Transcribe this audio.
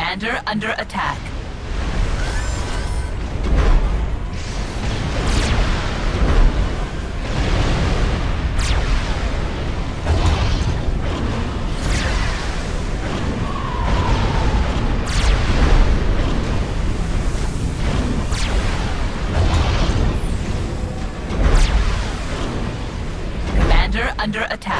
Commander under attack. Under attack.